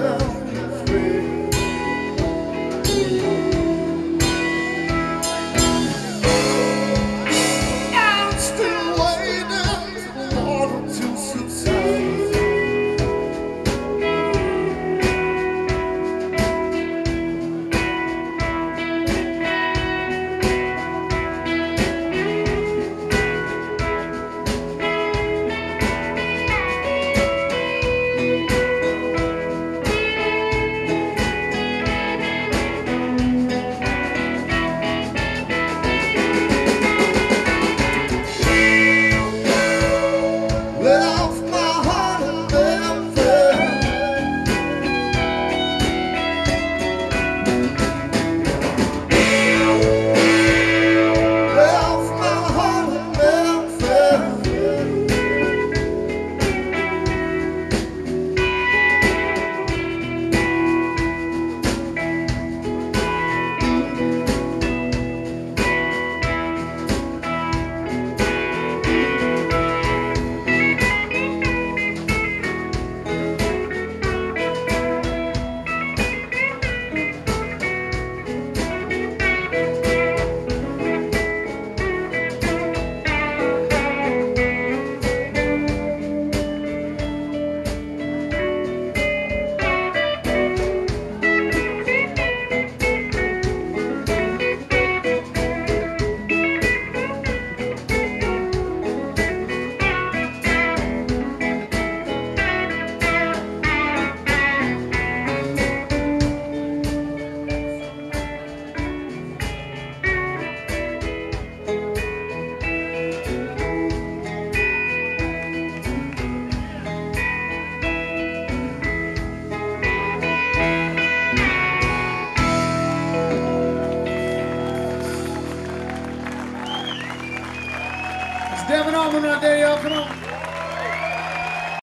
church Devin Allman right there, y'all. Come on.